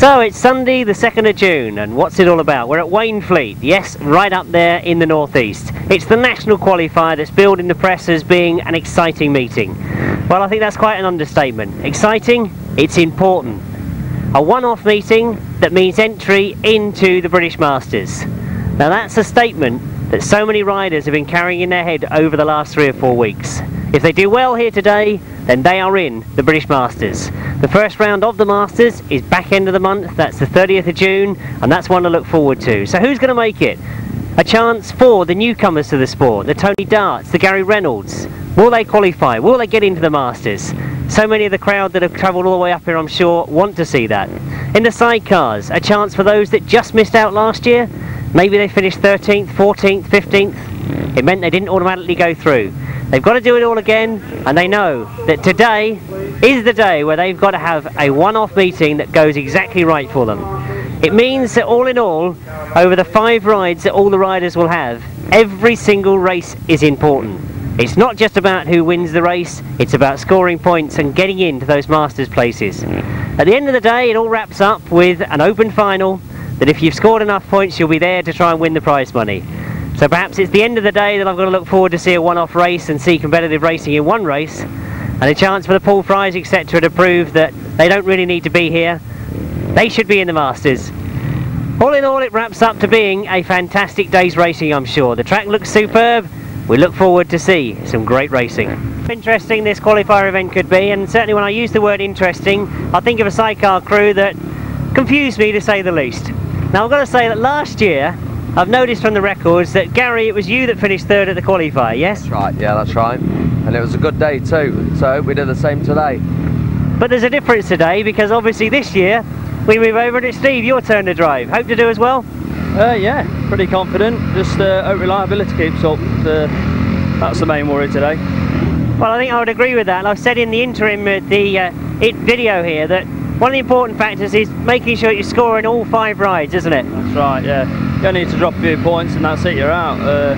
So it's Sunday the 2nd of June and what's it all about? We're at Wainfleet, yes, right up there in the northeast. It's the national qualifier that's billed in the press as being an exciting meeting. Well I think that's quite an understatement. Exciting? It's important. A one-off meeting that means entry into the British Masters. Now that's a statement that so many riders have been carrying in their head over the last three or four weeks. If they do well here today, then they are in the British Masters. The first round of the Masters is back end of the month, that's the 30th of June, and that's one to look forward to. So who's going to make it? A chance for the newcomers to the sport, the Tony Darts, the Gary Reynolds. Will they qualify? Will they get into the Masters? So many of the crowd that have travelled all the way up here, I'm sure, want to see that. In the sidecars, a chance for those that just missed out last year. Maybe they finished 13th, 14th, 15th. It meant they didn't automatically go through. They've got to do it all again, and they know that today is the day where they've got to have a one-off meeting that goes exactly right for them. It means that all in all, over the five rides that all the riders will have, every single race is important. It's not just about who wins the race, it's about scoring points and getting into those Masters places. At the end of the day, it all wraps up with an open final that if you've scored enough points, you'll be there to try and win the prize money. So perhaps it's the end of the day that I'm going to look forward to see a one-off race and see competitive racing in one race and a chance for the Paul Frys etc to prove that they don't really need to be here. They should be in the Masters. All in all it wraps up to being a fantastic day's racing I'm sure. The track looks superb. We look forward to see some great racing. Interesting this qualifier event could be and certainly when I use the word interesting I think of a sidecar crew that confused me to say the least. Now I've got to say that last year I've noticed from the records that Gary, it was you that finished third at the qualifier, yes? That's right, yeah, that's right. And it was a good day too, so we did the same today. But there's a difference today because obviously this year we move over and it's Steve, your turn to drive. Hope to do as well? Uh, yeah, pretty confident. Just uh, hope reliability keeps up. Uh, that's the main worry today. Well, I think I would agree with that. And I've said in the interim, uh, the uh, it video here, that one of the important factors is making sure you're scoring all five rides, isn't it? That's right, yeah you only need to drop a few points and that's it, you're out. Uh,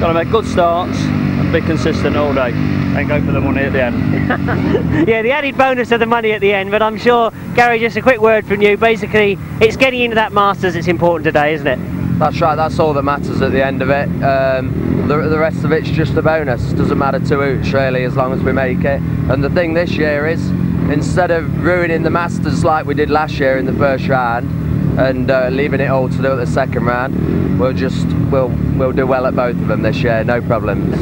got to make good starts and be consistent all day and go for the money at the end. yeah, the added bonus of the money at the end, but I'm sure, Gary, just a quick word from you. Basically, it's getting into that Masters that's important today, isn't it? That's right, that's all that matters at the end of it. Um, the, the, rest of it's just a bonus. Doesn't matter to Hooch really, as long as we make it. And the thing this year is, instead of ruining the Masters like we did last year in the first round, and uh, leaving it all to do at the second round. We'll just we'll we'll do well at both of them this year, no problems.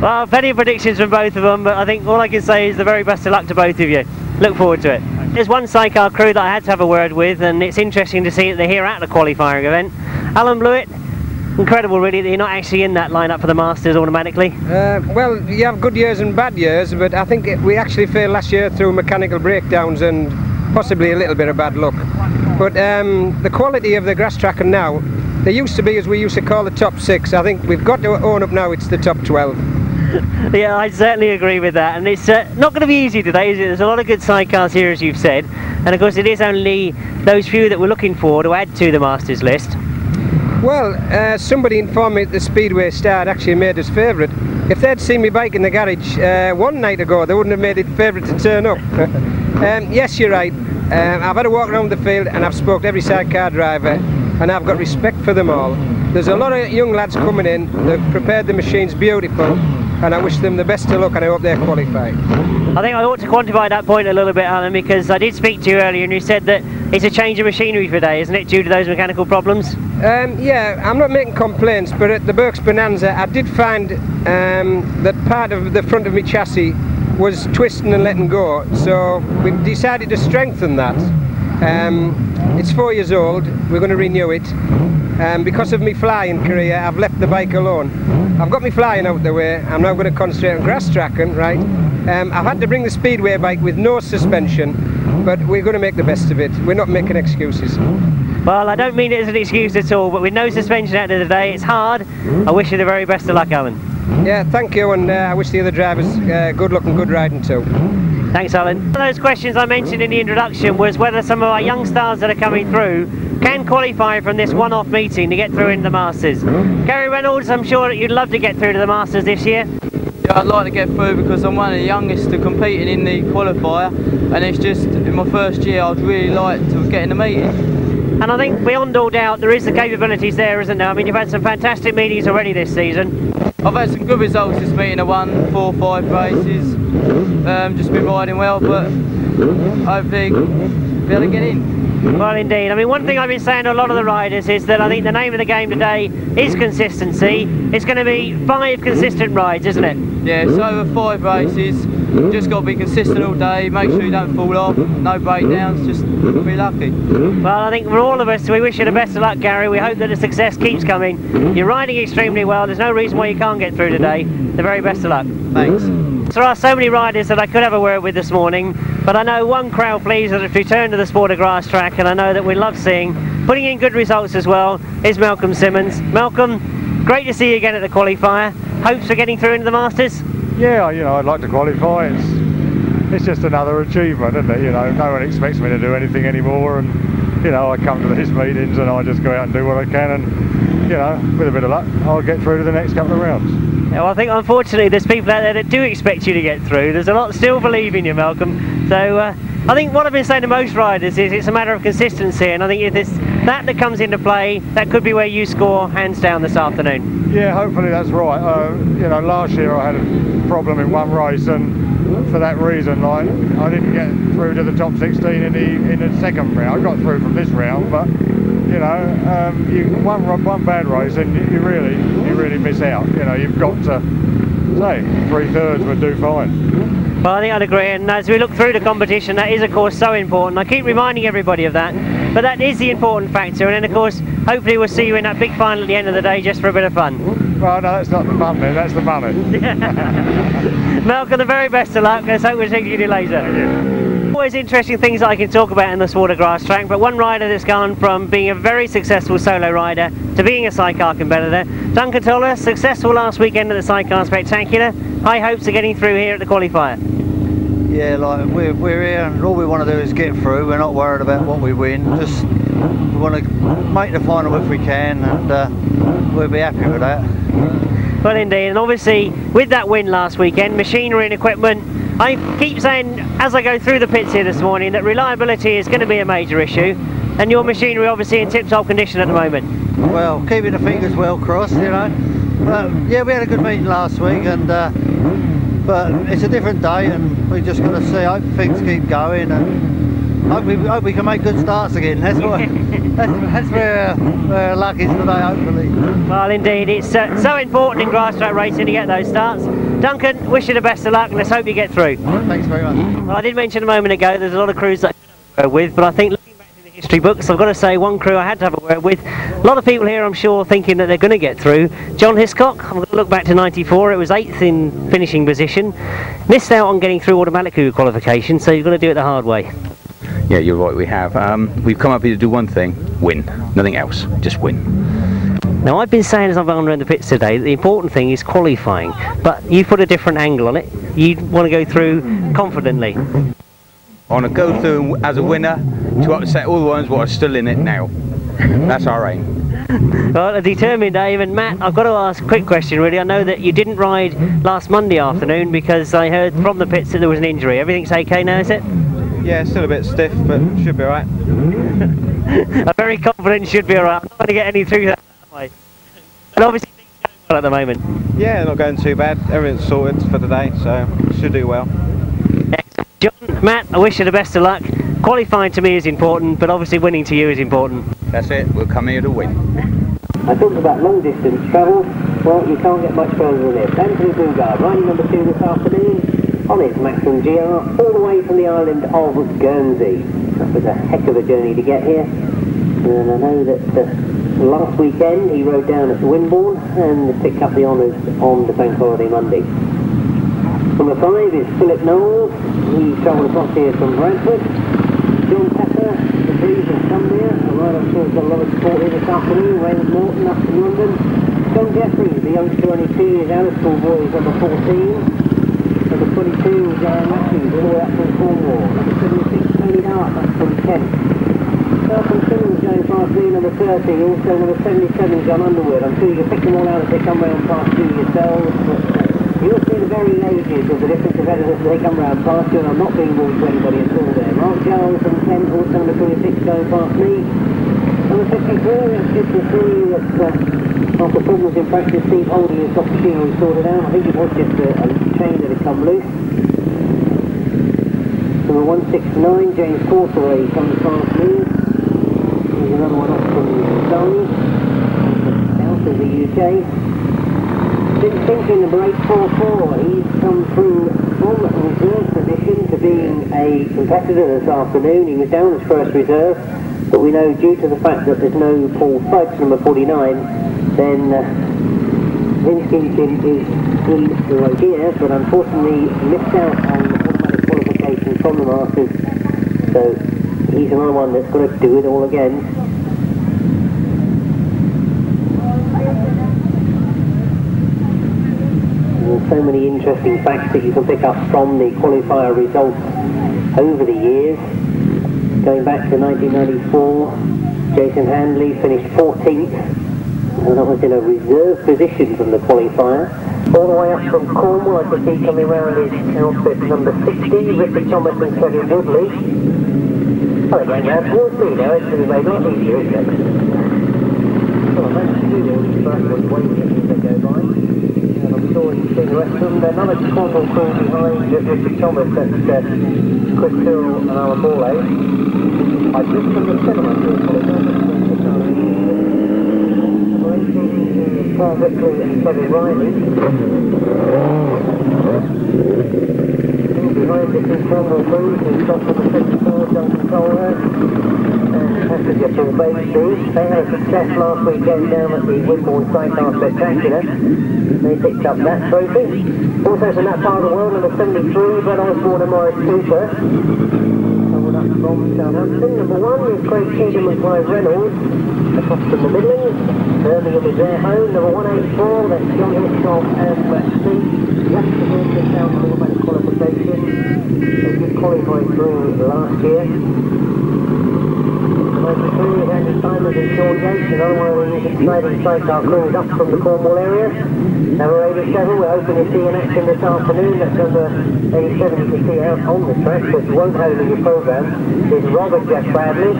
Well, of predictions from both of them, but I think all I can say is the very best of luck to both of you. Look forward to it. There's one sidecar crew that I had to have a word with, and it's interesting to see that they're here at the qualifying event. Alan Blewitt, incredible really that you're not actually in that lineup for the Masters automatically. Uh, well, you have good years and bad years, but I think we actually failed last year through mechanical breakdowns and possibly a little bit of bad luck. But um, the quality of the grass tracker now, they used to be as we used to call the top six. I think we've got to own up now it's the top 12. yeah, I certainly agree with that. And it's uh, not going to be easy today, is it? There's a lot of good sidecars here, as you've said. And of course, it is only those few that we're looking for to add to the Masters list. Well, uh, somebody informed me that the Speedway Star actually made us favourite. If they'd seen me bike in the garage uh, one night ago, they wouldn't have made it favourite to turn up. um, yes, you're right. Um, I've had a walk around the field and I've spoke to every sidecar driver and I've got respect for them all. There's a lot of young lads coming in, they've prepared the machines beautiful and I wish them the best of luck and I hope they qualify. I think I ought to quantify that point a little bit Alan because I did speak to you earlier and you said that it's a change of machinery for today, isn't it, due to those mechanical problems? Um, yeah, I'm not making complaints but at the Burks Bonanza I did find um, that part of the front of my chassis was twisting and letting go. So we've decided to strengthen that. Um, it's four years old. We're going to renew it. Um, because of my flying career I've left the bike alone. I've got me flying out the way. I'm now going to concentrate on grass tracking right? Um, I've had to bring the speedway bike with no suspension but we're going to make the best of it we're not making excuses well, I don't mean it as an excuse at all, but with no suspension at the end of the day, it's hard. I wish you the very best of luck, Alan. Yeah, thank you, and uh, I wish the other drivers uh, good luck and good riding too. Thanks, Alan. One of those questions I mentioned in the introduction was whether some of our young stars that are coming through can qualify from this one-off meeting to get through into the Masters. Gary Reynolds, I'm sure that you'd love to get through to the Masters this year. I'd like to get through because I'm one of the youngest to competing in the qualifier and it's just in my first year I'd really like to get in the meeting. And I think beyond all doubt there is the capabilities there, isn't there? I mean you've had some fantastic meetings already this season. I've had some good results this meeting. I won four or five races. Um, just been riding well, but hopefully be able to get in. Well, indeed. I mean, one thing I've been saying to a lot of the riders is that I think the name of the game today is consistency. It's going to be five consistent rides, isn't it? Yeah, it's over five races. Just got to be consistent all day. Make sure you don't fall off. No breakdowns. Just be lucky. Well, I think for all of us, we wish you the best of luck, Gary. We hope that the success keeps coming. You're riding extremely well. There's no reason why you can't get through today. The very best of luck. Thanks. There are so many riders that I could have a word with this morning, but I know one crowd pleaser that's returned to the sport of grass track, and I know that we love seeing, putting in good results as well, is Malcolm Simmons. Malcolm, great to see you again at the qualifier. Hopes for getting through into the Masters? Yeah, you know, I'd like to qualify. It's, it's just another achievement, isn't it? You know, no one expects me to do anything anymore, and you know, I come to these meetings and I just go out and do what I can, and you know, with a bit of luck, I'll get through to the next couple of rounds. Well, I think unfortunately there's people out there that do expect you to get through. There's a lot still believe in you, Malcolm. So uh, I think what I've been saying to most riders is it's a matter of consistency, and I think if it's that that comes into play, that could be where you score hands down this afternoon. Yeah, hopefully that's right. Uh, you know, last year I had a problem in one race, and for that reason, like I didn't get through to the top 16 in the in the second round. I got through from this round, but you know, um, you, one one bad race and you really you really miss out. You know, you've got to say three thirds would do fine. Well, I think I'd agree, and as we look through the competition, that is of course so important. I keep reminding everybody of that, but that is the important factor, and then of course, hopefully we'll see you in that big final at the end of the day just for a bit of fun. Well, no, that's not the fun then, that's the money. Malcolm, the very best of luck, let's hope we'll see you later. Always interesting things I can talk about in the water grass track, but one rider that's gone from being a very successful solo rider to being a sidecar competitor. Duncan Toller, successful last weekend at the Sidecar Spectacular. High hopes of getting through here at the qualifier. Yeah, like we're, we're here and all we want to do is get through. We're not worried about what we win. Just we want to make the final if we can and uh, we'll be happy with that. Well indeed, and obviously with that win last weekend, machinery and equipment I keep saying as I go through the pits here this morning that reliability is going to be a major issue and your machinery obviously in tip-top condition at the moment. Well, keeping the fingers well crossed, you know. But, yeah, we had a good meeting last week and uh, but it's a different day and we just got to see, I hope things keep going and hope we, hope we can make good starts again. That's what that's, that's where, where luck is today, hopefully. Well, indeed, it's uh, so important in grass track racing to get those starts. Duncan, wish you the best of luck and let's hope you get through. Thanks very much. Well, I did mention a moment ago there's a lot of crews that I have with, but I think looking back to the history books, I've got to say one crew I had to have a word with. A lot of people here, I'm sure, thinking that they're going to get through. John Hiscock, I'm going to look back to 94, it was eighth in finishing position. Missed out on getting through automatic qualification, so you've got to do it the hard way. Yeah, you're right, we have. Um, we've come up here to do one thing, win. Nothing else, just win. Now I've been saying as I've gone around the pits today that the important thing is qualifying, but you put a different angle on it. You want to go through confidently. I want to go through as a winner to upset all the ones that are still in it now. That's our aim. Well, a determined aim. And Matt, I've got to ask a quick question really. I know that you didn't ride last Monday afternoon because I heard from the pits that there was an injury. Everything's okay now, is it? Yeah, still a bit stiff, but should be alright. I'm very confident should be alright. I'm not going to get any through that way. And obviously things are going well at the moment. Yeah, not going too bad. Everything's sorted for today, so should do well. Excellent. John, Matt, I wish you the best of luck. Qualifying to me is important, but obviously winning to you is important. That's it, we'll come here to win. I talked about long distance travel. Well, you can't get much further than this. Anthony Bugard, riding number two this afternoon on his Maxim GR, all the way from the island of Guernsey. That was a heck of a journey to get here. And I know that uh, Last weekend he rode down at Wimborne and picked up the honours on the Bank Holiday Monday. Number five is Philip Knowles. He travelled across here from Bradford. John Pepper, the Breeze from Cumbria. A rider I'm sure has got a lot of support here this afternoon. Raymond Morton up from London. John Jefferies, the youngster on his two years out of school boy, is number 14. Number 22, Darren Matthews, all the way up from Cornwall. Number 76, Tony Dart, up from Kent. Malcolm Simmons going past me, number 30, also number 77, Jon Underwood. I'm sure you can pick them all out as they come round past you yourselves, You'll see the very ages of the different competitors as they come round past you, and I'm not being rude to anybody at all there. Mark and Ken Horse number 26 going past me. Number 54, it's good to see that uh, after problems in practice, Steve Holding has got the machinery sorted out. I think it was just a, a chain that had come loose. Number 169, James Porteray comes past me. There's another one off from Sony, south of the UK been thinking number 844. He's come through from reserve position to being a competitor this afternoon. He was down as first reserve, but we know due to the fact that there's no Paul Sykes, number 49, then uh, Ginkin is in the road here, but unfortunately missed out on automatic qualification from the Masters. So he's another one that's got to do it all again. So many interesting facts that you can pick up from the qualifier results over the years. Going back to 1994, Jason Handley finished 14th, and that was in a reserve position from the qualifier. All the way up from Cornwall, I can see coming round is outfit number 60, Richard Thomas and Kevin Woodley. Well, again, now towards me now, it's going to be made a lot easier, isn't it? Well, that's two all these first ones waiting as they go by of them. They're none of Cornwall crew behind Richard Thomas, that's uh, Chris Tyrrell and Alan Morley. I just from the cinema to Paul Victory and Kevin Riley. Behind is Cornwall crew, who's got from the 54, Duncan Tolhurst passenger Paul Bakery. They had a success last weekend down at the Wimborne Sidecar Spectacular. They picked up that trophy. Also from that part of the world, number 73, Ben Osborne and Morris Cooper. Number one is Craig Kingdom and Clive Reynolds. Across from the Midlands. Birmingham is their home. Number 184, that's John Hiscock and Steve. Just to win the South Automatic qualification. They did qualify through last year. 93 Andy Simons and Sean Yates, another one of the exciting sidecar crews up from the Cornwall area. Number 87, we're hoping to see an action this afternoon. That's number 87 you can see out on the track, but you won't have it in your programme, is Robert Jack Bradley.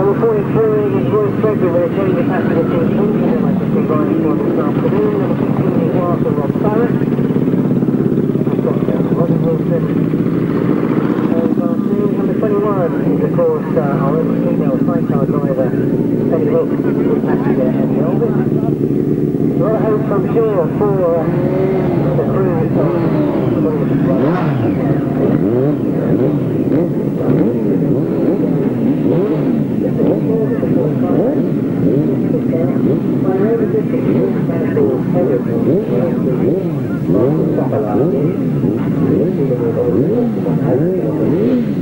Number 43 is Royce Gregory with a change of passenger team engine, and I can see riding for this afternoon. Number 16 is Arthur Rob Barrett. I've got uh, Robin Wilson. 21 is of course uh, our own female sidecar driver, Penny Hook, with passenger lot of hope, I'm sure, for uh, the crew of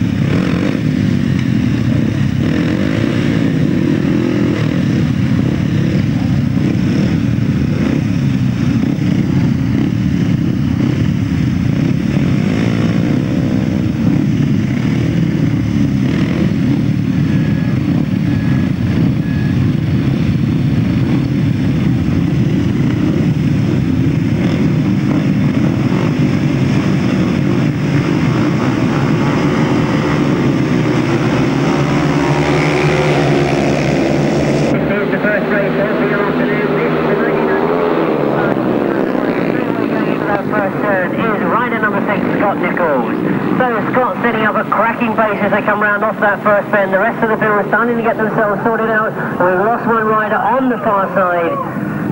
that first bend. The rest of the field are starting to get themselves sorted out. We've lost one rider on the far side.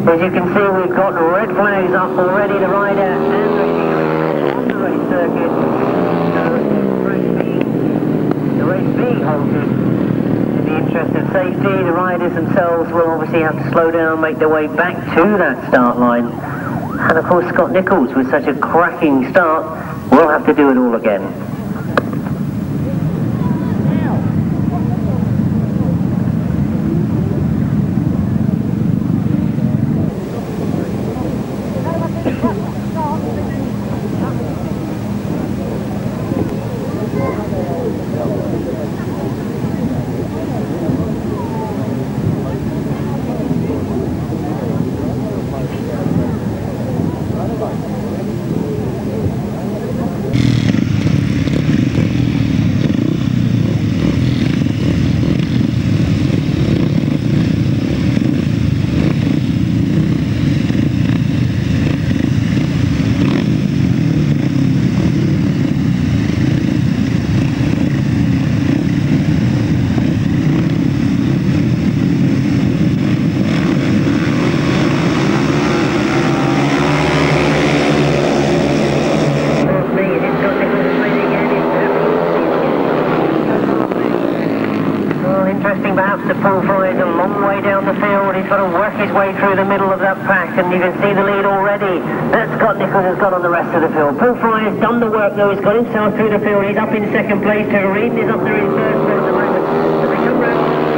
As you can see, we've got red flags up already. The rider and the on the race circuit. the race being halted. In the interest of safety, the riders themselves will obviously have to slow down, and make their way back to that start line. And of course, Scott Nicholls, with such a cracking start, will have to do it all again. that Paul Fry is a long way down the field. He's got to work his way through the middle of that pack, and you can see the lead already that Scott Nicholls got the field. Paul Fry has done the work, though. He's got himself through the field. He's up in second place. Terry Reed is up there in third place at the moment. So they come round.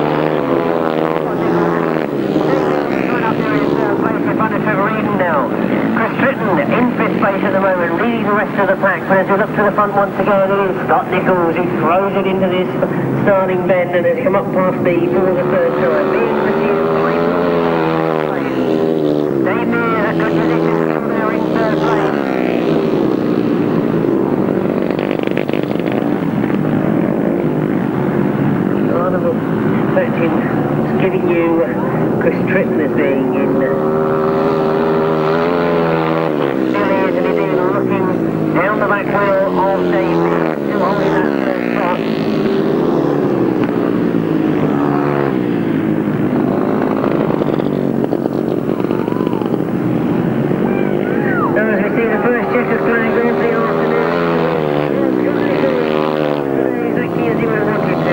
Now. Chris Tritton in fifth place at the moment, leading the rest of the pack. But as we look to the front once again, it is Scott Nicholls who throws it into this starting bend and has come up past the for the third time. Being pursued by Dave Mears, a good position still there in third place. Carnival 13 is giving you Chris Tritton as being in uh, still is and indeed looking down the back wheel of Dave still holding that third spot. So as we see the first checkers flag of the afternoon. Exactly as he would have wanted to.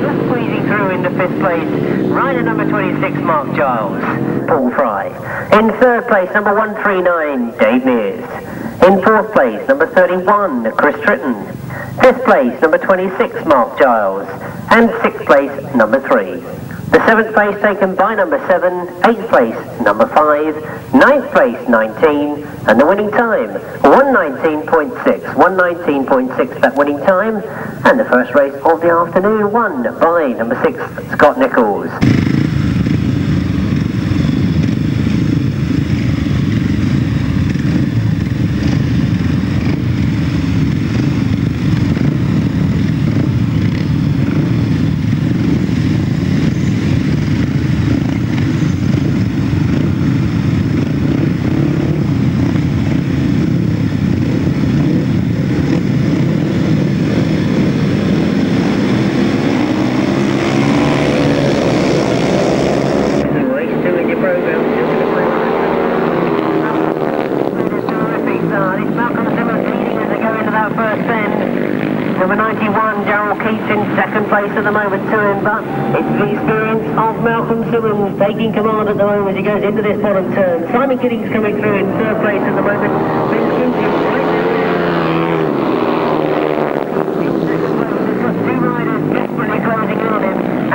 Just squeezing through into fifth place. Rider number 26, Mark Giles. In third place, number 139, Dave Mears. In fourth place, number 31, Chris Tritton. Fifth place, number 26, Mark Giles. And sixth place, number 3. The seventh place taken by number 7, eighth place, number 5, ninth place, 19, and the winning time, 119.6. 119.6 that winning time, and the first race of the afternoon won by number 6, Scott Nicholls. Race two in your program. Terrific start. It's Malcolm Simmons leading as they go into that first bend. Number 91, Gerald Keats in second place at the moment to him, but it's the experience of Malcolm Simmons taking command at the moment as he goes into this bottom turn. Simon Giddings coming through in third place at the moment. Vince Kinsey right.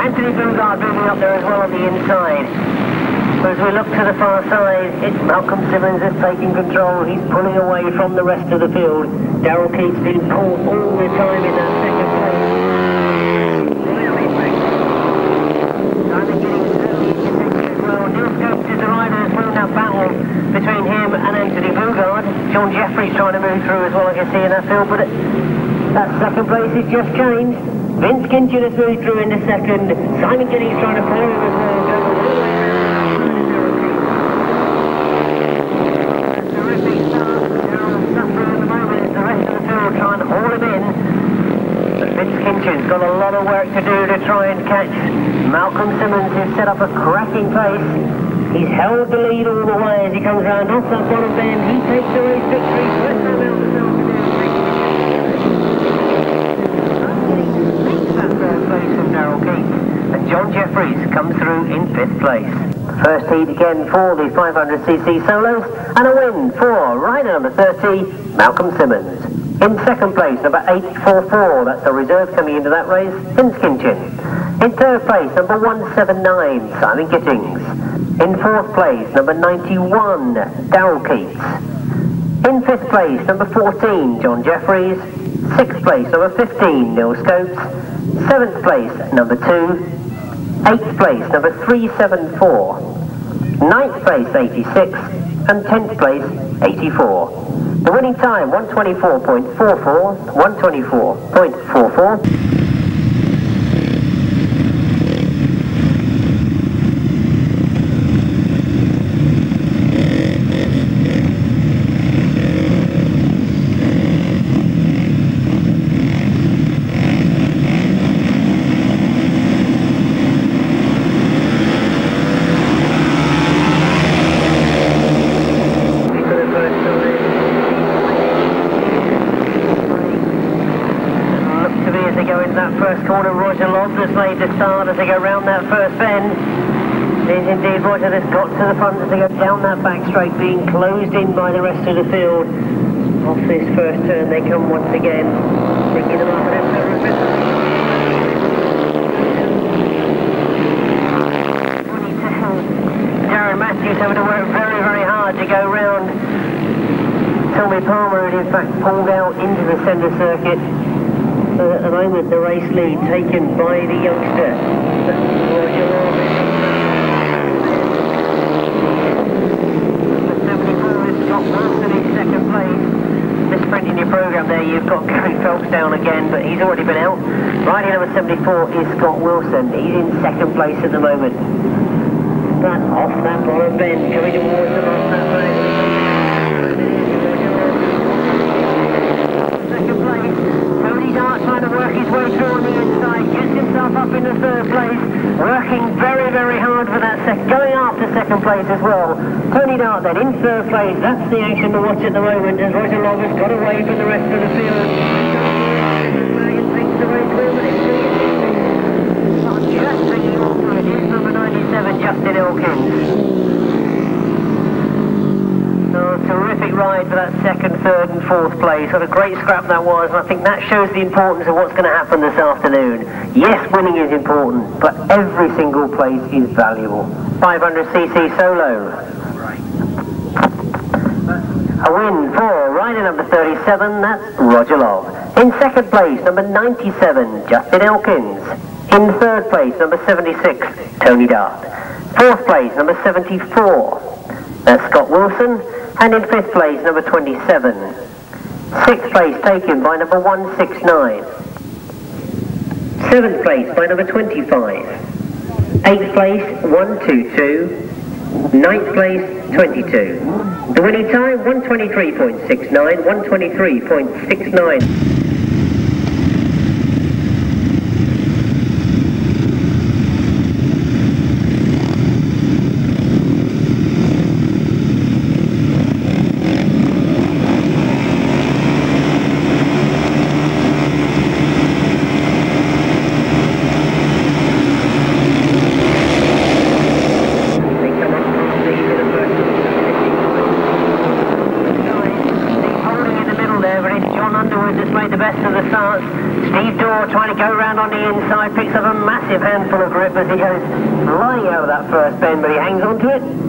Anthony Bungard moving up there as well on the inside. So as we look to the far side, it's Malcolm Simmons that's taking control. He's pulling away from the rest of the field. Daryl Keats being caught all the time in that second place. Really back. Simon Giddings early in your section as well. Neil Scopes is the rider that's won that battle between him and Anthony Bungard. John Jefferies trying to move through as well, I can see in that field, but that second place has just changed. Vince Kinchin has moved through in the second. Simon Giddings trying to follow him as well. Kinchin's got a lot of work to do to try and catch Malcolm Simmons who's set up a cracking pace. He's held the lead all the way as he comes round off that bottom bend. He takes the race victory. And John Jefferies comes through in fifth place. First heat again for the 500cc solos and a win for rider number 30, Malcolm Simmons. In second place, number 844, that's the reserve coming into that race, Vince Kinchin. In third place, number 179, Simon Gittings. In fourth place, number 91, Darrell Keats. In fifth place, number 14, John Jefferies. Sixth place, number 15, Neil Scopes. Seventh place, number 2. Eighth place, number 374. Ninth place, 86. And tenth place, 84. The winning time, 124.44. 124.44. For the first time. display to start as they go round that first bend. It is indeed Roger has got to the front as they go down that back straight, being closed in by the rest of the field. Off this first turn they come once again, bringing them up and Darren Matthews having to work very, very hard to go round Tommy Palmer had in fact pulled out into the centre circuit. So at the moment the race lead taken by the youngster. Roger Scott Wilson in second place. Misprint in your programme there, you've got Gary Phelps down again, but he's already been out. Riding number 74 is Scott Wilson. He's in second place at the moment. But off that bottom bend, coming towards the off that bend. Dart trying to work his way through on the inside, gets himself up in the third place, working very, very hard for that second, second place as well. Tony Dart then in third place, that's the action to watch at the moment as Roger Lobb has got away from the rest of the field. Just bringing on through it is number 97, Justin Elkins. So terrific ride for that second, third and fourth place. What a great scrap that was. And I think that shows the importance of what's going to happen this afternoon. Yes, winning is important, but every single place is valuable. 500cc solo. A win for rider number 37, that's Roger Lobb. In second place, number 97, Justin Elkins. In third place, number 76, Tony Dart. Fourth place, number 74, that's Scott Wilson. And in fifth place, number 27. Sixth place taken by number 169. Seventh place by number 25. Eighth place, 122. Ninth place, 22. The winning time, 123.69, 123.69.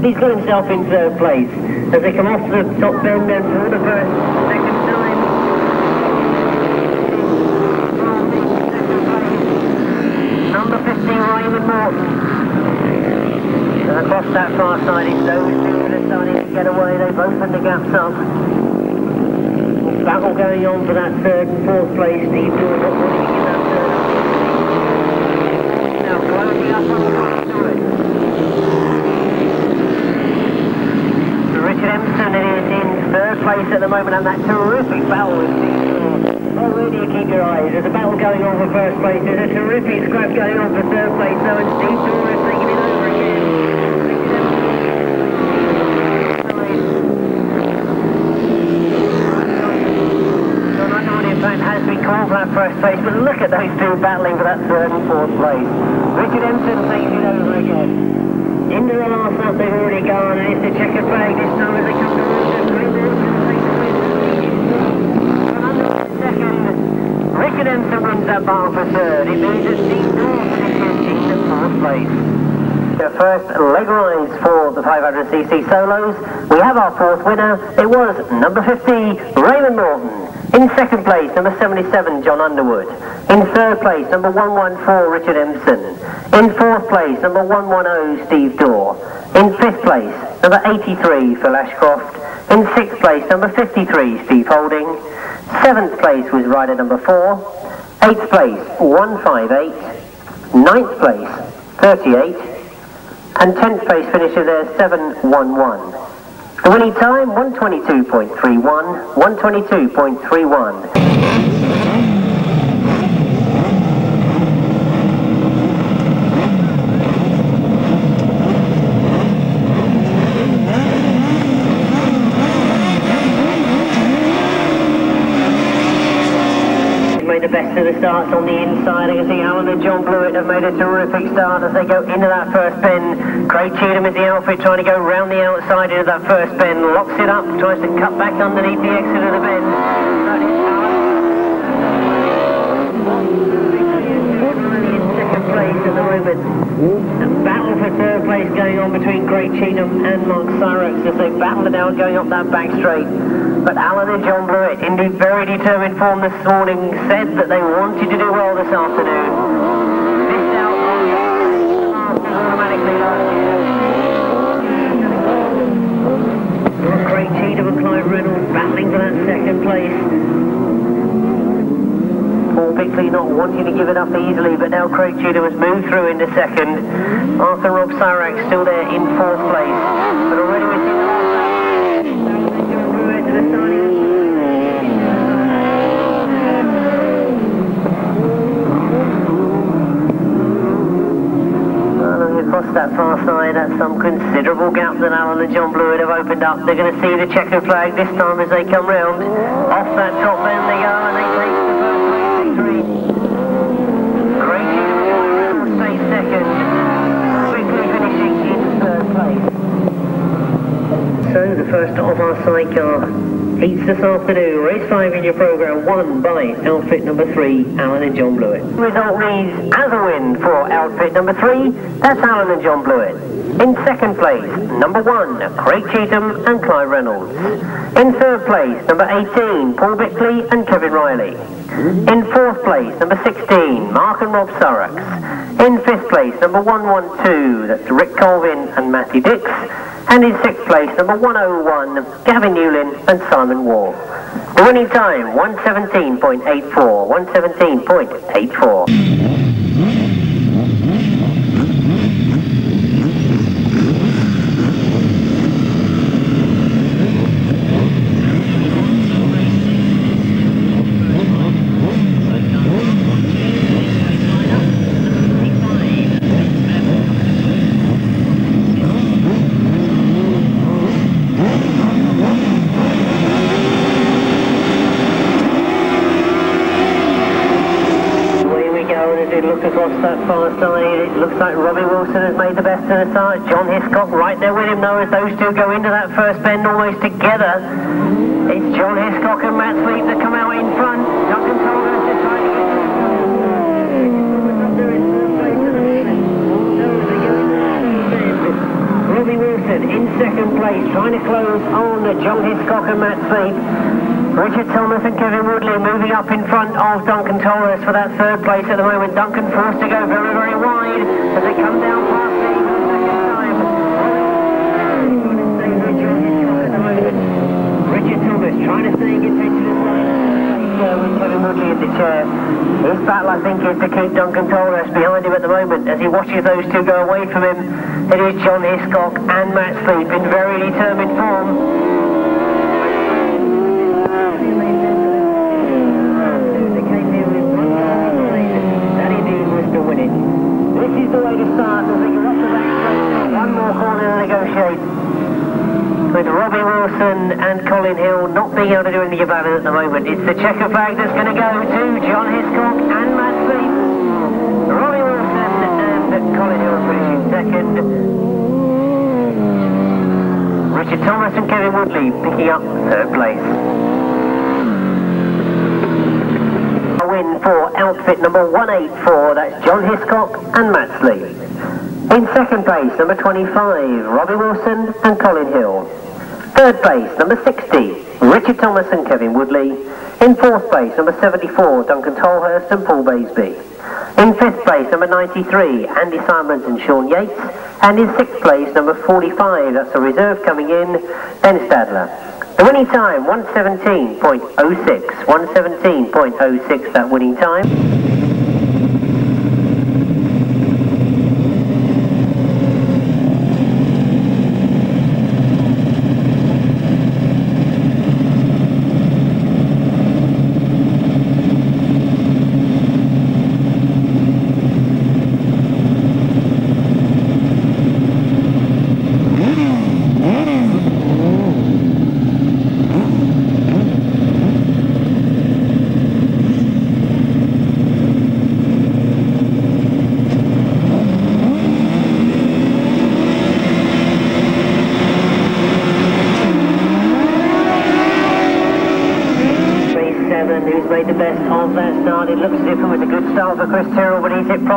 he's got himself in third place. As they come off the top bend and for the first, second time. Number 15, Raymond Morton. And across that far side is those two are starting to get away. They've opened the gaps up. Battle going on for that third and fourth place. Steve wanting to get that third. Now closing up on the Simpson is in third place at the moment and that terrific battle with Oh, where do you keep your eyes? There's a battle going on for first place. There's a terrific scrap going on for third place. So and Steve Doris taking it over again. in fact has been called for that first place, but look at those two battling for that third and fourth place. Richard Emson takes it over again. Into the last lap they've already gone, and it's the checkered flag this as they come towards the second. Richard Emson wins that bar for third. It means that Steve North in the fourth place. The first leg rise for the 500cc solos. We have our fourth winner. It was number 50, Raymond Morton. In second place, number 77, Jon Underwood. In third place, number 114, Richard Emson. In fourth place, number 110, Steve Daw. In fifth place, number 83, Phil Ashcroft. In sixth place, number 53, Steve Holding. Seventh place was rider number 4. Eighth place, 158. Ninth place, 38. And tenth place finisher there, 711. The winning time, 122.31, 122.31. made the starts on the inside. I can see Alan and John Blewitt have made a terrific start as they go into that first bend. Craig Cheatham is the outfit trying to go round the outside into that first bend. Locks it up, tries to cut back underneath the exit of the bend. Place at the moment. Battle for third place going on between Craig Cheatham and Mark Cyrex as they battle it out going up that back straight. But Alan and John Blewitt, in very determined form this morning, said that they wanted to do well this afternoon. Missed Cheatham and Clive Reynolds battling for that second place. Paul Bickley not wanting to give it up easily, but now Craig Cheatham has moved through into second. Arthur Rob Cyrax still there in fourth place. But already we across that far side, that's some considerable gap that Alan and John Blewitt have opened up. They're going to see the checkered flag this time as they come round. Off that top end they go and they take the first place victory. Great Reynolds stays second, quickly finishing in third place. The first of our sidecar heats this afternoon. Race 5 in your programme, won by outfit number 3, Alan and John Blewitt. Result reads as a win for outfit number 3, that's Alan and John Blewitt. In second place, number 1, Craig Cheatham and Clive Reynolds. In third place, number 18, Paul Bickley and Kevin Riley. In fourth place, number 16, Mark and Rob Surrox. In fifth place, number 112, that's Rick Colvin and Matthew Dix. And in sixth place, number 101, Gavin Newlin and Simon Wall. The winning time, 117.84, 117.84. Away we go, and as we look across that far side, it looks like Robbie Wilson has made the best of the start. John Hiscock right there with him, though, as those two go into that first bend almost together. It's John Hiscock and Matt Sleep that come out in front. Duncan Tolhurst is trying to get Robbie Wilson in second trying to close on the John Hiscock and Matt Sleep. Richard Thomas and Kevin Woodley moving up in front of Duncan Tolhurst for that third place at the moment. Duncan forced to go very, very wide as they come down past the second time. Richard Thomas trying to stay in contention Kevin Woodley in the chair. His battle, I think, is to keep Duncan Tolhurst behind him at the moment as he watches those two go away from him. It is John Hiscock and Matt Sleep in very determined form. This is the way to start. One more corner to negotiate. With Robbie Wilson and Colin Hill not being able to do anything about it at the moment. It's the checker flag that's going to go to John Hiscock and Matt Sleep. Robbie Wilson and Colin Hill finishing second. Richard Thomas and Kevin Woodley picking up third place. A win for outfit number 184, that's John Hiscock and Matt Sleep. In second place, number 25, Robbie Wilson and Colin Hill. Third place, number 60, Richard Thomas and Kevin Woodley. In fourth place, number 74, Duncan Tolhurst and Paul Baisby. In fifth place, number 93, Andy Simons and Sean Yates. And in sixth place, number 45, that's the reserve coming in, Ben Stadler. The winning time, 117.06. 117.06, that winning time.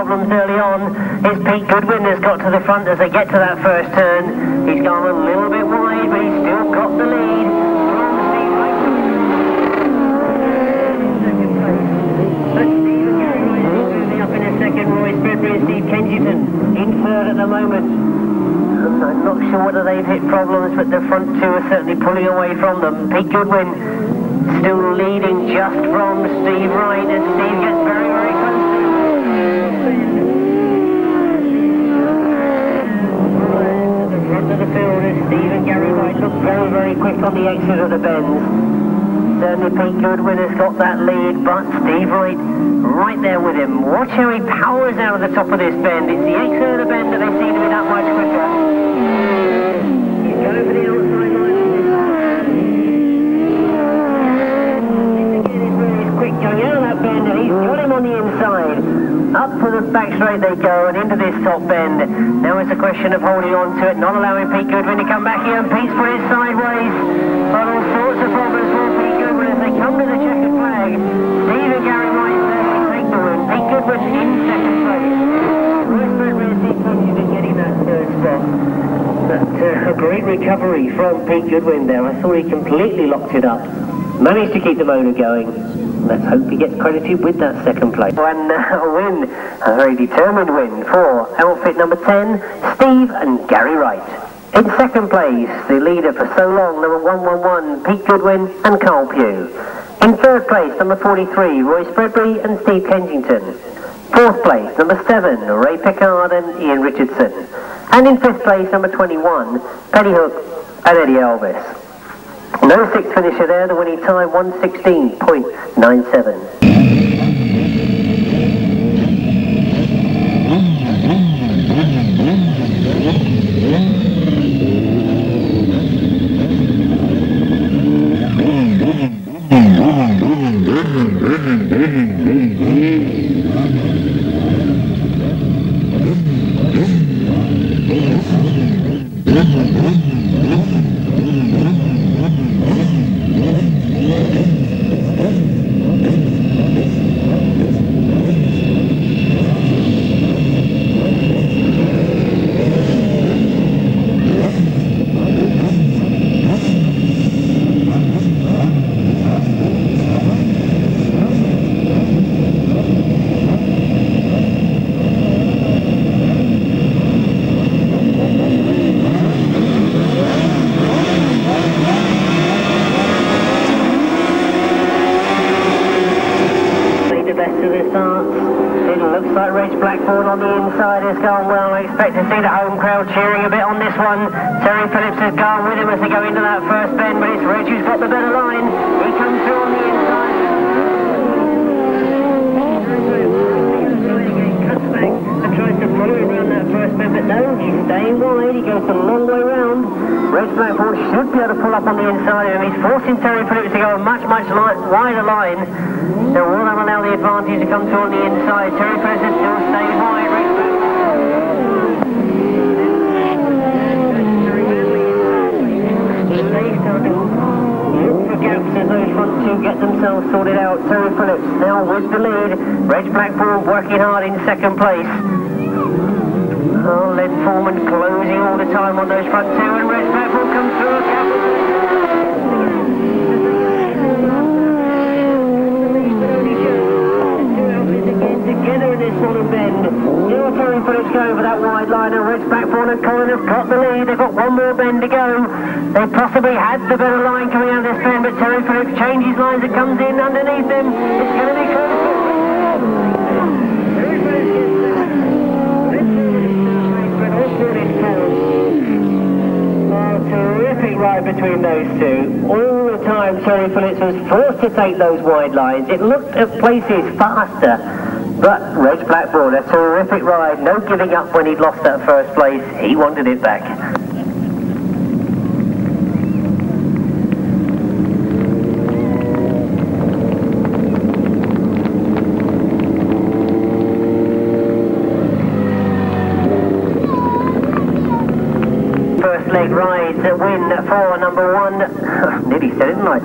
Problems early on. It's Pete Goodwin that's got to the front as they get to that first turn. He's gone a little bit wide, but he's still got the lead. is Steve Kensington in third at the moment. I'm not sure whether they've hit problems, but the front two are certainly pulling away from them. Pete Goodwin still leading just from Steve Wright, and Steve gets very, very close. Right, the front of the field is Steve and Gary Wright look very, very quick on the exit of the bends. Certainly Pete Goodwin has got that lead, but Steve Wright right there with him. Watch how he powers out of the top of this bend. It's the exit of the bend that they seem to be that much quicker. He's going for the outside line. Again, really quick going out of that bend, and he's got him on the inside. Up to the back straight they go, and into this top bend. Now it's a question of holding on to it, not allowing Pete Goodwin to come back here, and Pete's put it sideways. But all sorts of problems for Pete Goodwin as they come to the checkered flag. Steve and Gary to take the win. Pete Goodwin in second place. Getting that third spot. But uh, a great recovery from Pete Goodwin there. I thought he completely locked it up. Managed to keep the motor going. Let's hope he gets credited with that second place. One uh, win, a very determined win for outfit number 10, Steve and Gary Wright. In second place, the leader for so long, number 111, Pete Goodwin and Carl Pugh. In third place, number 43, Roy Spreadbury and Steve Kensington. Fourth place, number 7, Ray Pickard and Ian Richardson. And in fifth place, number 21, Penny Hook and Eddie Elvis. No sixth finisher there, the winning time 116.97. made So will that allow the advantage to come through on the inside? Terry Phillips is still staying wide. They those front two get themselves sorted out. Terry Phillips now with the lead. Reg Blackbourn working hard in second place. Oh, Len Foreman closing all the time on those front two, and Reg Blackbourn comes through a gap. Together in this sort bend. Terry Phillips going for that wide line, and Reg Blackbourn and Colin have got the lead. They've got one more bend to go. They possibly had the better line coming out of this bend, but Terry Phillips changes lines and comes in underneath him. It's going to be terrific ride between those two. All the time Terry Phillips was forced to take those wide lines. It looked at places faster. But Reg Blackbourn, a terrific ride. No giving up when he'd lost that first place. He wanted it back. First leg ride a win for number one. Nearly said it, didn't I?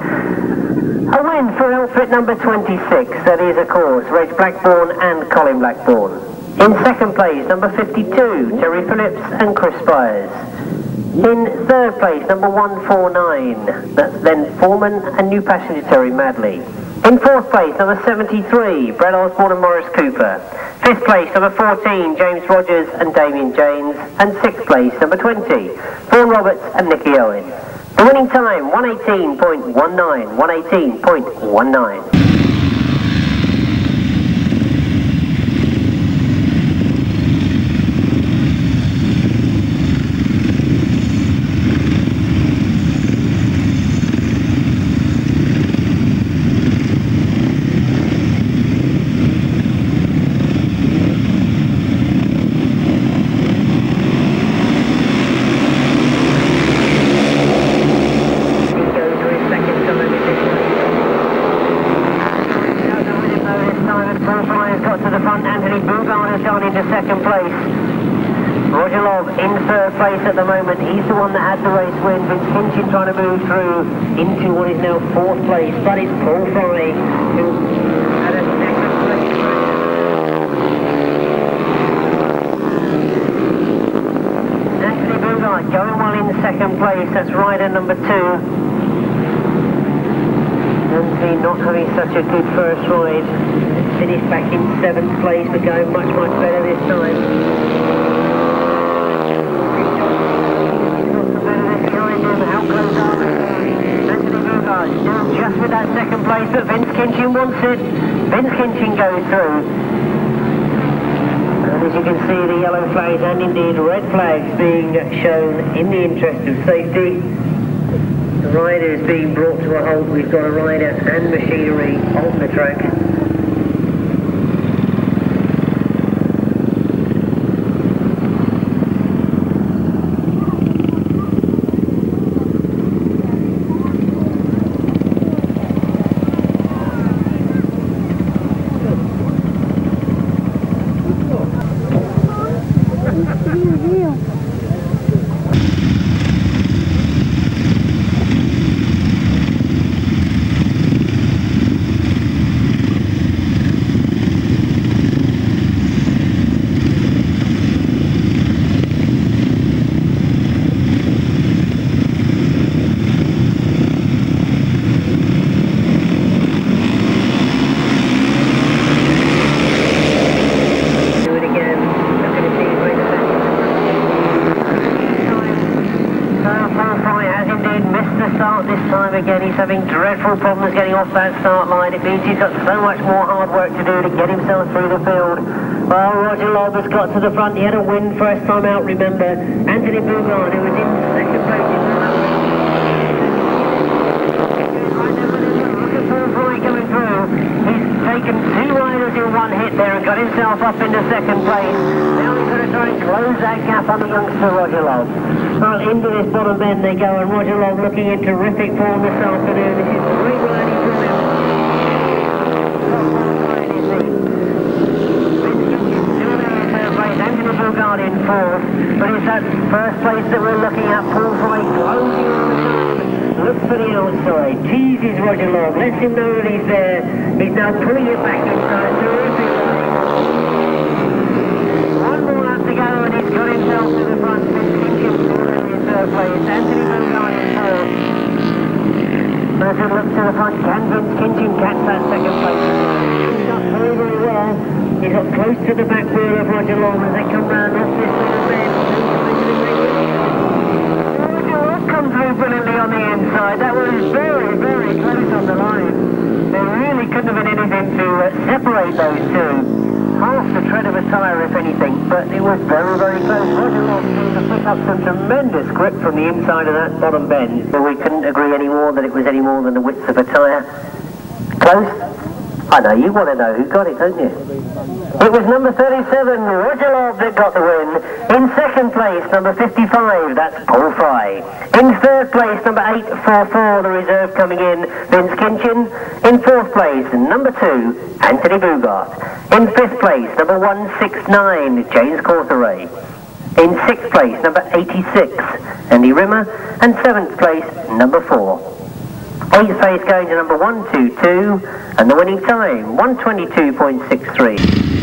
A win for outfit number 26, that is, of course, Reg Blackbourn and Colin Blackbourn. In second place, number 52, Terry Phillips and Chris Spires. In third place, number 149, that's Len Foreman and new passenger Terry Madley. In fourth place, number 73, Brad Osborne and Morris Cooper. Fifth place, number 14, James Rogers and Damien James. And sixth place, number 20, Vaughan Roberts and Nicky Owen. The winning time, 118.19, 118.19. at the moment. He's the one that had the race win. Vince Kinchin trying to move through into what is now fourth place. But it's Paul Fry who had a second place. Going well in second place. That's rider number two. Anthony not having such a good first ride. Finished back in seventh place, but going much, much better this time. just with that second place, but Wants it. Vince Kinchin goes through. And as you can see, the yellow flags and indeed red flags being shown in the interest of safety. The rider is being brought to a halt. We've got a rider and machinery on the track. off that start line. It means he's got so much more hard work to do to get himself through the field. Well, Roger Lobb has got to the front. He had a win first time out, remember. Anthony Bugard, who was in second place taken two riders in one hit there and got himself up into second place. Now he's going to try and close that gap on the youngster Roger Lobb. Well, into this bottom bend they go, and Roger Lobb looking in terrific form this afternoon. This is great riding Bogart in fourth, but it's that first place that we're looking at. Paul Fry closing on the side. Looks for the outside, teases Roger Lobb, lets him know that he's there. He's now pulling it back inside. Terrific One more lap to go and he's got himself to the front. In third place. Anthony Bogart in fourth. Mercer looks to the front. Can Vince Kinchin catch that second place? He's done very, very well. He's got close to the back wheel of Roger Lobb as they come round off this little bend. Through brilliantly on the inside. That was very, very close on the line. There really couldn't have been anything to uh, separate those two. Half the tread of a tyre, if anything, but it was very, very close. Roger seemed to pick up some tremendous grip from the inside of that bottom bend, but we couldn't agree any more that it was any more than the width of a tyre. Close? I know you want to know who got it, don't you? It was number 37, Roger Lobb, that got the win. In second place, number 55, that's Paul Fry. In third place, number 844, the reserve coming in, Vince Kinchin. In fourth place, number 2, Anthony Bugart. In fifth place, number 169, James Cawthorey. In sixth place, number 86, Andy Rimmer. And seventh place, number four. Eighth place going to number 122, and the winning time, 122.63.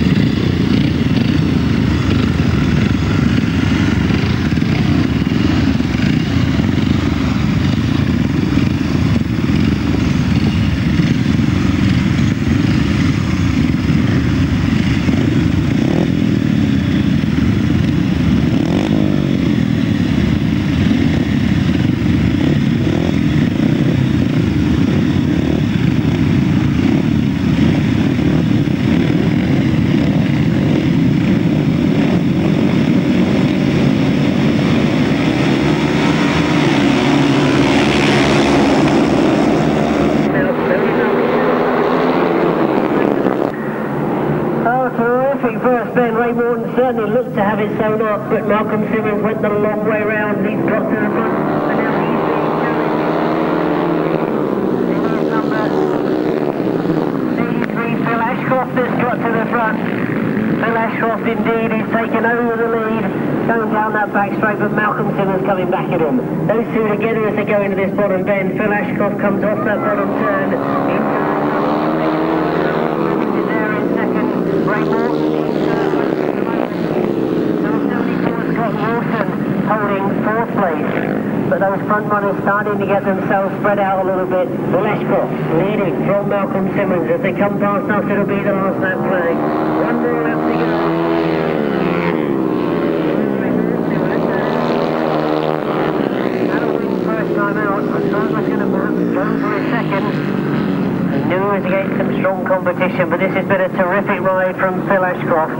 Oh, terrific first Ben. Ray Morton certainly looked to have it sewn up, but Malcolm Simmons went the long way round. He's got to the front, and now he's being challenged. Here's number 83, Phil Ashcroft has got to the front. Phil Ashcroft indeed is taking over the lead, going down that back straight, but Malcolm Simmons coming back at him. Those two together as they go into this bottom bend. Phil Ashcroft comes off that bottom turn. Into is there in second. Ray Morton in third. Number 74, Scott Wilson holding fourth place. But those front starting to get themselves spread out a little bit. Ashcroft leading from Malcolm Simmons as they come past us. It'll be the last lap flag. One more lap to go. Time out. I was going to go for a second. Knew was against some strong competition, but this has been a terrific ride from Phil Ashcroft.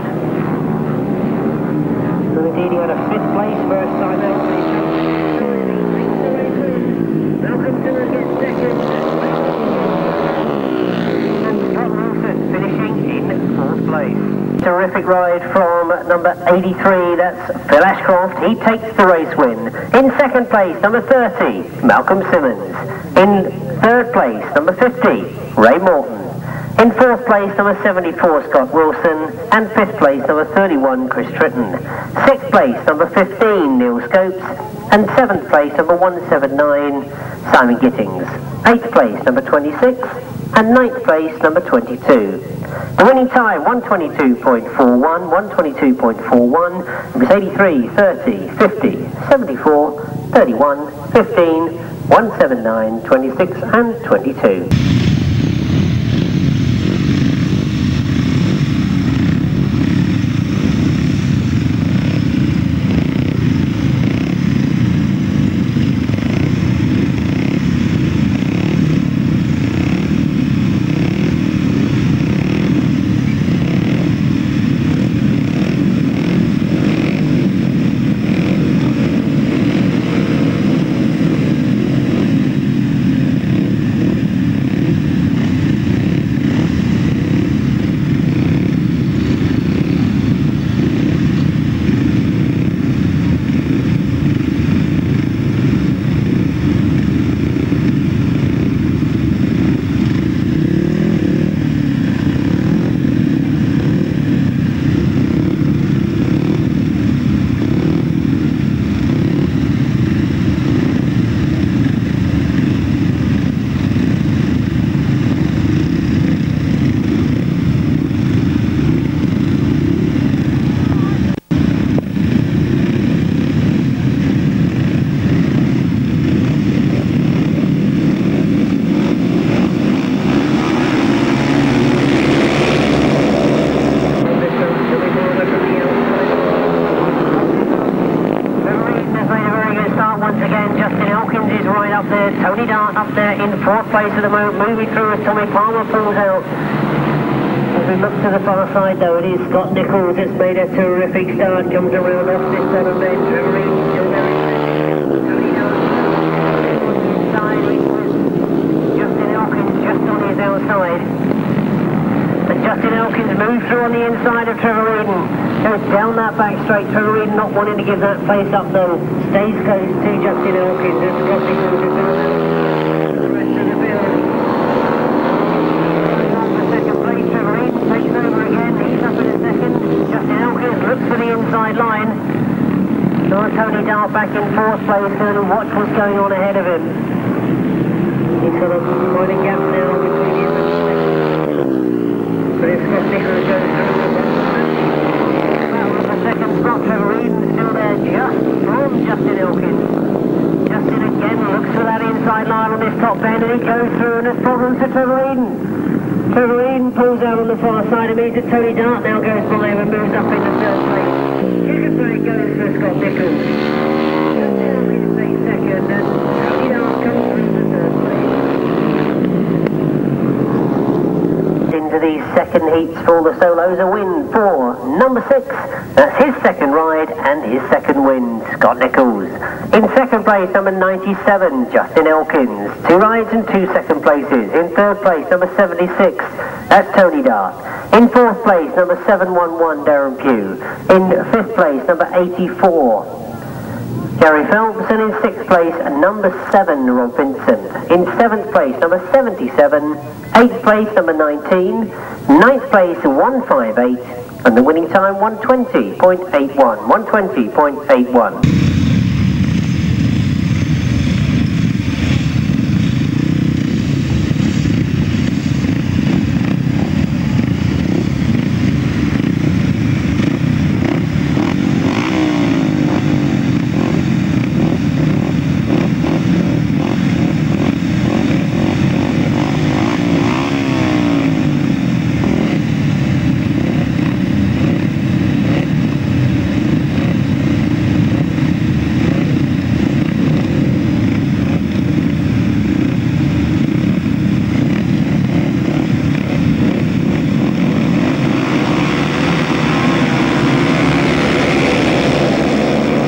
So indeed he had a fifth place first time out. Terrific ride from number 83, that's Phil Ashcroft. He takes the race win. In second place, number 30, Malcolm Simmons. In third place, number 50, Ray Morton. In fourth place, number 74, Scott Wilson. And fifth place, number 31, Chris Tritton. Sixth place, number 15, Neil Scopes. And seventh place, number 179, Simon Gittings. Eighth place, number 26. And ninth place, number 22. The winning time, 122.41, 122.41. It was 83, 30, 50, 74, 31, 15, 179, 26 and 22. Tony Dart up there in fourth place moving through as Tommy Palmer pulls out. As we look to the far side though, it is Scott Nicholls that's made a terrific start, comes around off this seven with Justin Elkins just on his outside. And Justin Elkins moves through on the inside of Trevor Eadon. Goes down that back straight. Trevor Eadon not wanting to give that place up though. Stays close to Justin Elkins as Scott Nicholls is down there. The rest of the field. For second place, Trevor Eadon takes over again. He's up in a second. Justin Elkins looks for the inside line. Dart back in fourth place and watch what's going on ahead of him. He's got a a gap now between him and But it's Scott Nicholls goes through. Well, the second spot, Trevor Eadon still there just from Justin Elkins. Justin again looks for that inside line on this top bend and he goes through and there's problems for Trevor Eadon. Trevor Eadon pulls out on the far side. It means that Tony Dart now goes by and moves up into third place. Second goes for Scott Nicholls. Justin Elkins takes second and Tony Dart comes through to third place. Into these second heats for the solos, a win for number six. That's his second ride and his second win, Scott Nicholls. In second place, number 97, Justin Elkins. Two rides and two second places. In third place, number 76, that's Tony Dart. In fourth place, number 711, Darren Pugh. In fifth place, number 84, Gary and in sixth place, number seven, Rob Vincent. In seventh place, number 77. Eighth place, number 19. Ninth place, 158. And the winning time, 120.81. 120.81.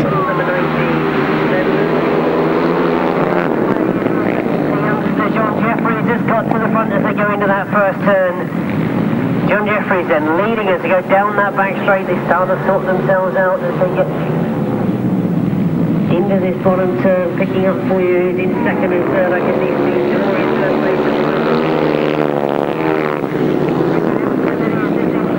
Number 19. John Jefferies just got to the front as they go into that first turn. John Jefferies then leading as they go down that back straight. They start to sort themselves out as they get into this bottom turn. Picking up for you in second and third. I can see.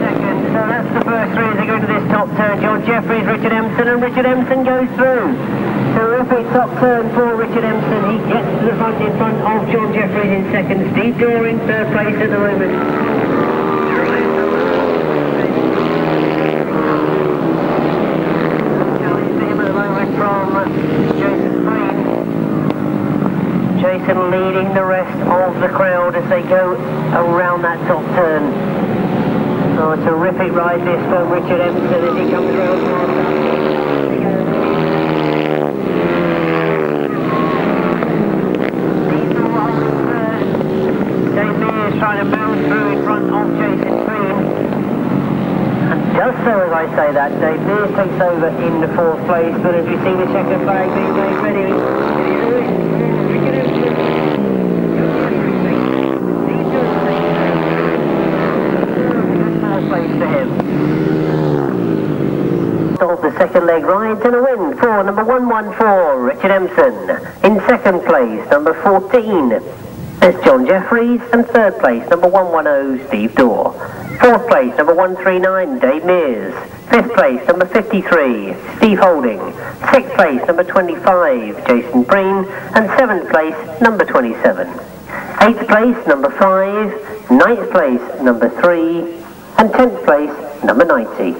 Second. So that's the first three as they go into this top turn. John Jefferies, Richard Emson, and Richard Emson goes through. Terrific top turn for Richard Emson. He gets to the front in front of John Jefferies in second. Steve Daw in third place at the moment. Jason leading the rest of the crowd as they go around that top turn. Oh, a terrific ride this for Richard Emson as he comes around. Dave Mears trying to move through in front of Jason Green. And just so as I say that, Dave Mears takes over in the fourth place, but as you see the checkered flag being made ready, the second leg rides and a win for number 114, Richard Emson. In second place, number 14, there's John Jefferies. And third place, number 110, Steve Daw. Fourth place, number 139, Dave Mears. Fifth place, number 53, Steve Holding. Sixth place, number 25, Jason Breen. And seventh place, number 27. Eighth place, number 5. Ninth place, number 3. And tenth place, number 90.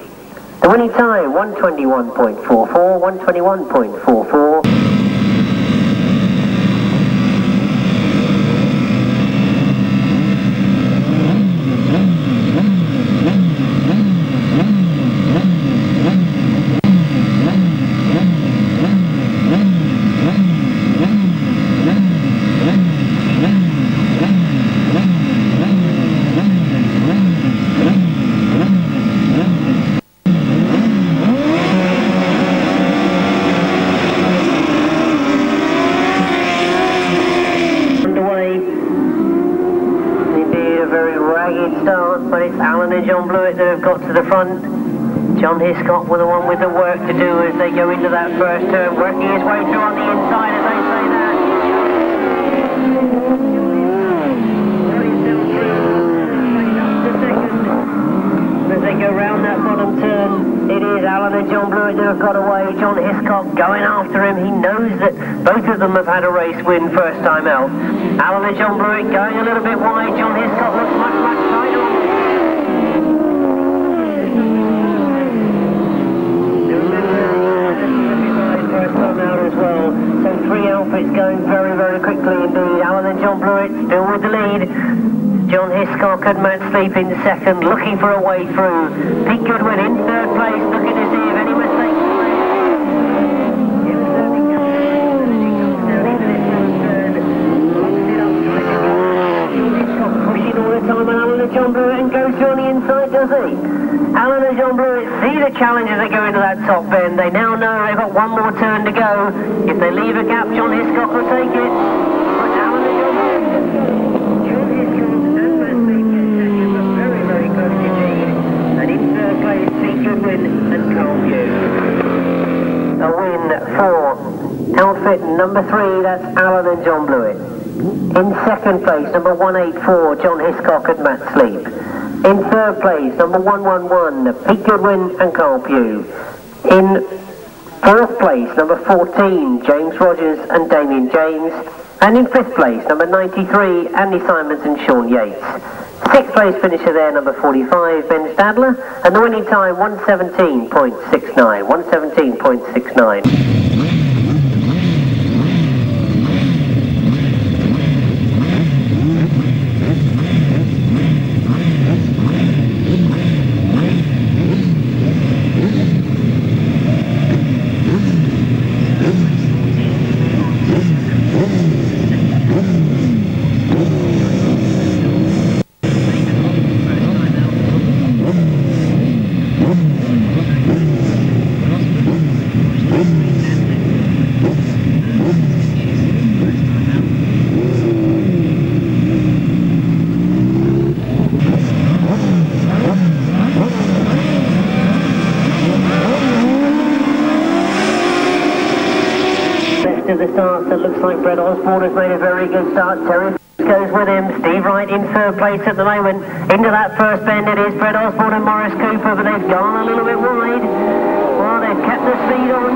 The winning time, 121.44, 121.44. underway. Indeed, a very ragged start, but it's Alan and John Blewitt that have got to the front. John Hiscock were the one with the work to do as they go into that first turn, working his way through on the inside as they say that. As they go round that bottom turn, it is Alan and John Blewitt who have got away. John Hiscock going after him. He knows that both of them have had a race win first time out. Alan and John Blewitt going a little bit wide. John Hiscock looks much, much tighter. Out as well. So three outfits going very, very quickly indeed. Alan and John Blewitt still with the lead. John Hiscock and Matt Sleep in second, looking for a way through. Pete Goodwin in third place, looking to see if any mistakes were made. Pushing all the and John Blewitt and goes on the inside, does he? Alan and John Blewitt see the challenge as they go into that top bend. They now know they've got one more turn to go. If they leave a gap, John Hiscock will take it. A win for outfit number three, that's Alan and John Blewitt. In second place, number 184, John Hiscock and Matt Sleep. In third place, number 111, Pete Goodwin and Carl Pugh. In fourth place, number 14, James Rogers and Damien James. And in fifth place, number 93, Andy Simons and Sean Yates. Sixth place finisher there, number 45, Ben Stadler. And the winning time, 117.69. 117.69. Best of the starts, it looks like Brett Osborne has made a very good start. Terry goes with him. Wright in third place at the moment. Into that first bend it is Brett Osborne and Morris Cooper, but they've gone a little bit wide. Well, they've kept the speed on.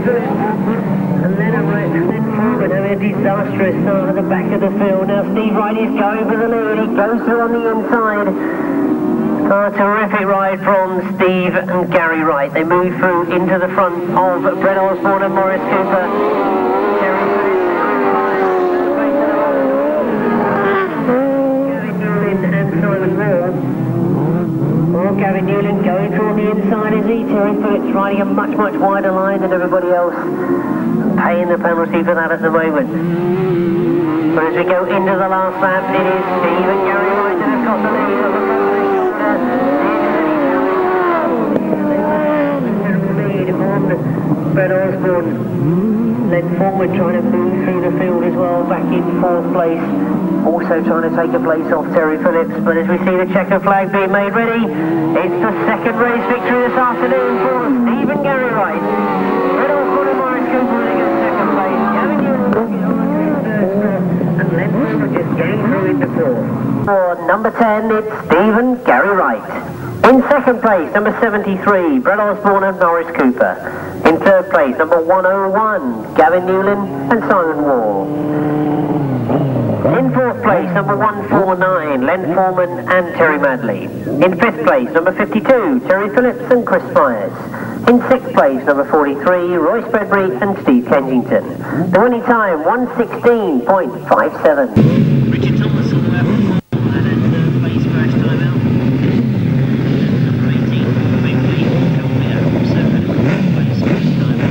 Steve. And then right, and Len Foreman having a disastrous start at the back of the field. Now Steve Wright is going for the lead. He goes through on the inside. Oh, a terrific ride from Steve and Gary Wright. They move through into the front of Brett Osborne and Morris Cooper. Terry Gavin Newland and Simon Moore. Well, Gavin Newland going through on inside is he? Terry riding a much, much wider line than everybody else. Paying the penalty for that at the moment. But as we go into the last lap, it is Steve and Gary that have got the lead. of the Brett Osborne. Then forward trying to move through the field as well, back in fourth place. Also trying to take a place off Terry Phillips, but as we see the checker flag being made ready, it's the second race victory this afternoon for Steve and Gary Wright. Osborne and Morris Cooper in second place. Gavin Newland looking on the third spot, and Len just getting through into fourth. For number 10, it's Stephen Gary Wright. In second place, number 73, Brett Osborne and Morris Cooper. In third place, number 101, Gavin Newland and Simon Wall. In fourth place, number 149, Len Foreman and Terry Madley. In fifth place, number 52, Terry Phillips and Chris Myers. In sixth place, number 43, Roy Spreadbury and Steve Kensington. The winning time, 116.57. Richard Thomas on the level. And in third place, first time out. Number 18, Bickley, coming out. Second, fourth place, first time out.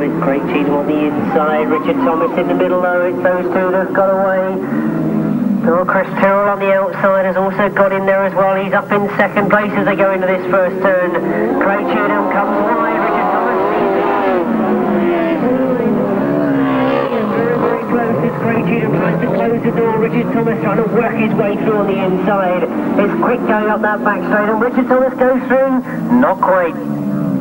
With Craig Cheatham on the inside, Richard Thomas in the middle though, it's those two that have got away. Oh, Chris Tyrrell on the outside has also got in there as well. He's up in second place as they go into this first turn. Craig Cheatham comes wide, Richard Thomas. Very, very close. It's Craig Cheatham tries to close the door. Richard Thomas very, very close as Craig Cheatham tries to close the door. Richard Thomas trying to work his way through on the inside. It's quick going up that back straight and Richard Thomas goes through. Not quite.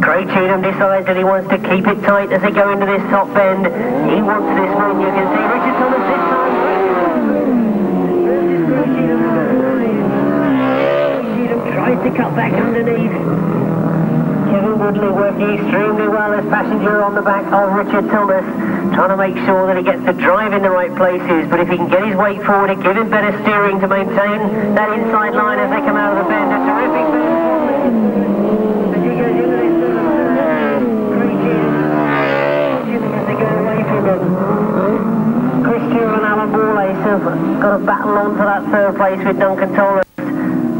Craig Cheatham decides that he wants to keep it tight as they go into this top bend. He wants this win. You can see Richard Thomas this time. Cheatham tries to cut back underneath. Woodley working extremely well as passenger on the back of Richard Thomas, trying to make sure that he gets the drive in the right places, but if he can get his weight forward and give him better steering to maintain that inside line as they come out of the bend, a terrific bend. As he goes into this sort of, great Cheatham as they go away from him. Chris Stewart and Alan Borlace have got a battle on for that third place with Duncan Tolhurst.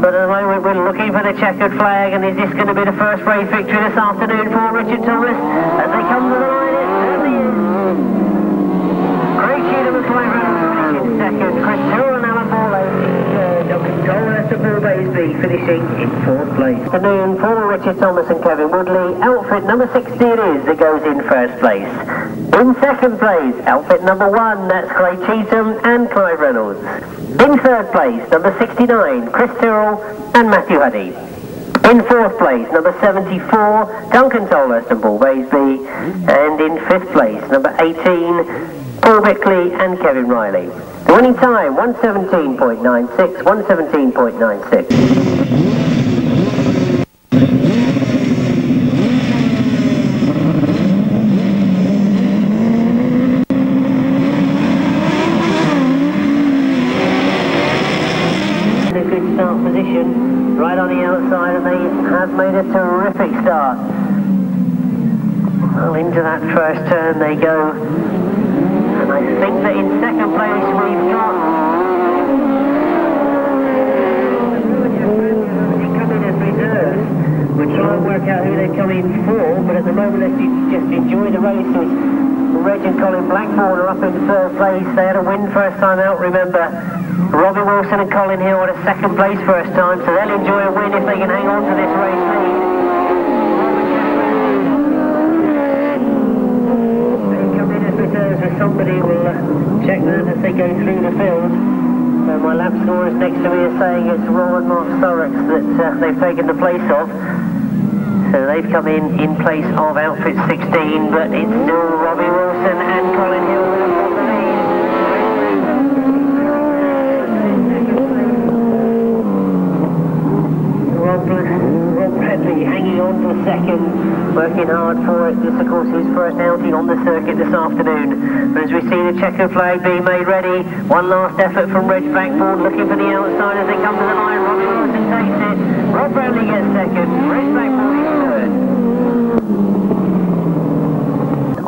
But at the moment we're looking for the checkered flag and is this going to be the first race victory this afternoon for Richard Thomas as they come to the line? Is. Craig Cheatham and Clive Reynolds finishing second. Chris Tyrrell and Alan Borlace in third. Duncan Tolhurst and Paul Baisby finishing in fourth place. Afternoon for Richard Thomas and Kevin Woodley. Outfit number 60 it is that goes in first place. In second place, outfit number one, that's Craig Cheatham and Clive Reynolds. In third place, number 69, Chris Tyrrell and Matthew Huddy. In fourth place, number 74, Duncan Tolhurst and Paul Baisby. And in fifth place, number 18, Paul Bickley and Kevin Riley. The winning time, 117.96, 117.96. start position right on the outside and they have made a terrific start. Well, into that first turn they go. And I think that in second place we've got... We'll try and work out who they come in for, but at the moment let's just enjoy the races. Reg and Colin Blackmore are up in third place. They had a win first time out, remember. Robbie Wilson and Colin Hill had a second place first time, so they'll enjoy a win if they can hang on to this race lead. Somebody, we'll uh, check that as they go through the field. So my lap scorers next to me are saying it's Roll and Mark Sorrox that uh, they've taken the place of. So they've come in in place of outfit 16, but it's still Robbie Wilson and Colin Hill that have got the lead. Rob, Rob hanging on for second, working hard for it. This, of course, is his first outing on the circuit this afternoon. But as we see the checkered flag being made ready, one last effort from Reg Blackbourn, looking for the outside as they come to the line. Robbie Wilson takes it. Rob Bradley gets second. Reg is third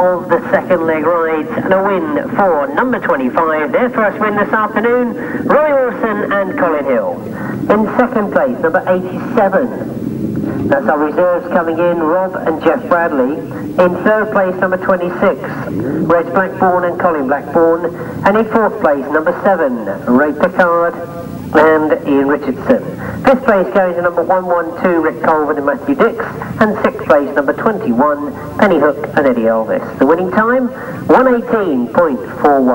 of the second leg rides and a win for number 25. Their first win this afternoon, Roy Wilson and Colin Hill. In second place, number 87. That's our reserves coming in, Rob and Jeff Bradley. In third place, number 26, Reg Blackbourn and Colin Blackbourn. And in fourth place, number 7, Ray Pickard and Ian Richardson. Fifth place goes to number 112, Rick Colvin and Matthew Dix. And sixth place, number 21, Penny Hook and Eddie Elvis. The winning time, 118.41.